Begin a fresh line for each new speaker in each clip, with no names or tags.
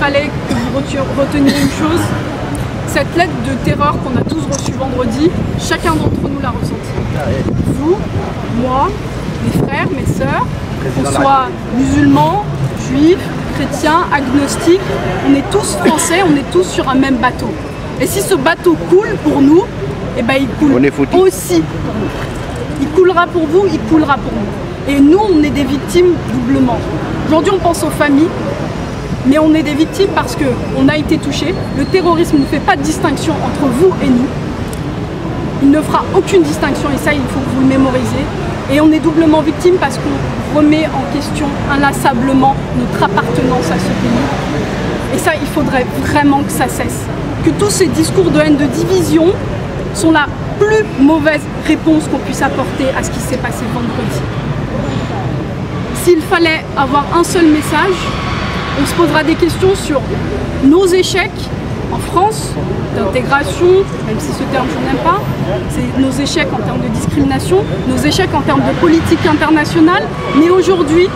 fallait que vous reteniez une chose, cette lettre de terreur qu'on a tous reçue vendredi, chacun d'entre nous l'a ressentie. Vous, moi, mes frères, mes sœurs, qu'on soit musulmans, juifs, chrétiens, agnostiques, on est tous français, on est tous sur un même bateau. Et si ce bateau coule pour nous, eh ben il coule aussi pour nous. Il coulera pour vous, il coulera pour nous. Et nous, on est des victimes doublement. Aujourd'hui, on pense aux familles, mais on est des victimes parce qu'on a été touchés. Le terrorisme ne fait pas de distinction entre vous et nous. Il ne fera aucune distinction et ça, il faut que vous le mémorisez. Et on est doublement victime parce qu'on remet en question inlassablement notre appartenance à ce pays. Et ça, il faudrait vraiment que ça cesse. Que tous ces discours de haine, de division sont la plus mauvaise réponse qu'on puisse apporter à ce qui s'est passé vendredi. S'il fallait avoir un seul message, on se posera des questions sur nos échecs en France d'intégration, même si ce terme je n'aime pas, c'est nos échecs en termes de discrimination, nos échecs en termes de politique internationale, mais aujourd'hui,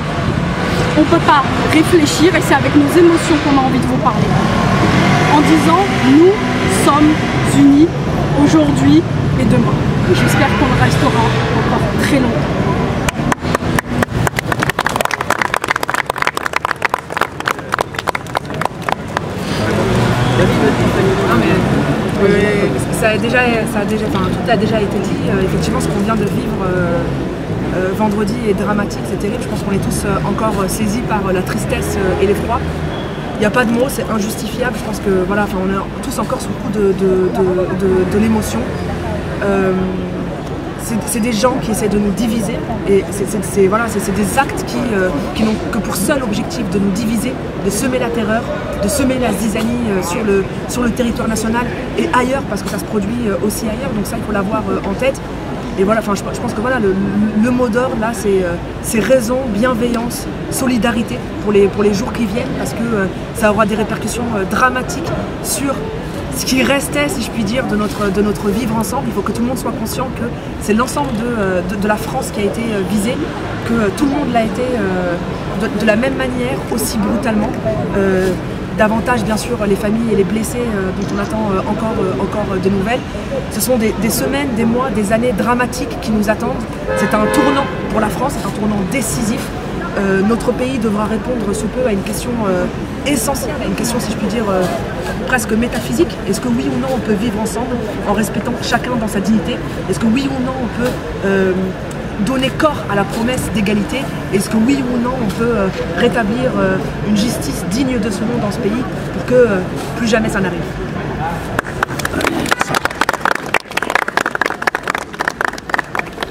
on ne peut pas réfléchir et c'est avec nos émotions qu'on a envie de vous parler. En disant, nous sommes unis aujourd'hui et demain. J'espère qu'on le restera encore très longtemps.
Ça a déjà, ça a déjà, tout a déjà été dit. Euh, effectivement, ce qu'on vient de vivre euh, euh, vendredi est dramatique, c'est terrible. Je pense qu'on est tous encore saisis par la tristesse et l'effroi. Il n'y a pas de mots, c'est injustifiable. Je pense que voilà, on est tous encore sous le coup de, de, l'émotion c'est des gens qui essaient de nous diviser et c'est voilà, des actes qui, euh, qui n'ont que pour seul objectif de nous diviser, de semer la terreur, de semer la zizanie euh, sur, le, territoire national et ailleurs parce que ça se produit euh, aussi ailleurs, donc ça il faut l'avoir en tête. Et voilà, je, pense que voilà, le, mot d'ordre là, c'est raison, bienveillance, solidarité pour les jours qui viennent, parce que ça aura des répercussions dramatiques sur ce qui restait, si je puis dire, de notre, vivre ensemble. Il faut que tout le monde soit conscient que c'est l'ensemble de, euh, la France qui a été euh, visé, que euh, tout le monde l'a été de, la même manière, aussi brutalement. davantage bien sûr les familles et les blessés dont on attend encore, encore de nouvelles. Ce sont des, des, semaines, des mois, des années dramatiques qui nous attendent. C'est un tournant pour la France, c'est un tournant décisif. Euh, notre pays devra répondre sous peu à une question euh, essentielle, à une question, si je puis dire, euh, presque métaphysique. Est-ce que oui ou non on peut vivre ensemble en respectant chacun dans sa dignité? Est-ce que oui ou non on peut donner corps à la promesse d'égalité? Est-ce que oui ou non on peut rétablir une justice digne de ce nom dans ce pays pour que plus jamais ça n'arrive?